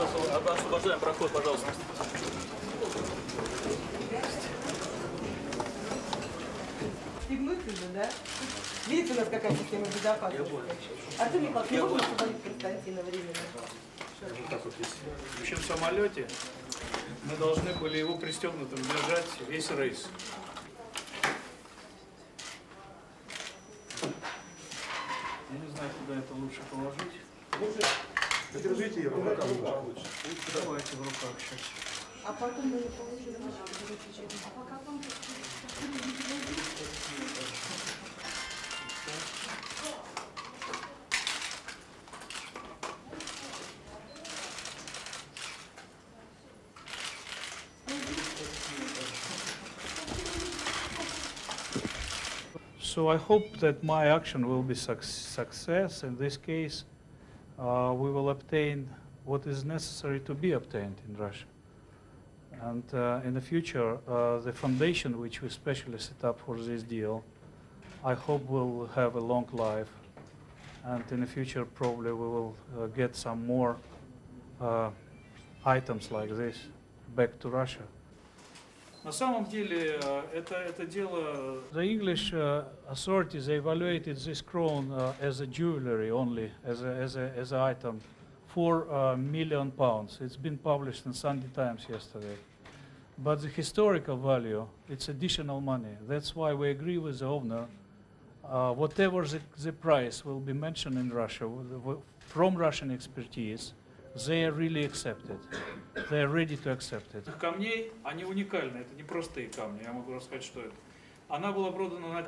Освобождаем проход, пожалуйста. Стегнуть уже, да? Видите, у нас какая система безопасности? Артем Николаевич, не можно освободить Константина временно? В общем, в самолете мы должны были его пристегнутым держать весь рейс. Я не знаю, куда это лучше положить. Держите ее в руках лучше. Давайте в руках сейчас. А потом мы не получили. So I hope that my action will be suc success. In this case, uh, we will obtain what is necessary to be obtained in Russia. And uh, in the future, uh, the foundation which we specially set up for this deal, I hope will have a long life. And in the future, probably we will uh, get some more uh, items like this back to Russia. На самом деле э, это, это дело... The English uh, authorities they evaluated this crown uh, as a jewelry only, as a, as a, as an item, four uh, million pounds. It's been published in Sunday Times yesterday. But the historical value, it's additional money. That's why we agree with the owner. Uh, whatever the, the price will be mentioned in Russia w- w- from Russian expertise, they are really accepted. They are ready to accept it. Камней, они уникальны, это не простые камни, я могу рассказать, что это. Она была продана на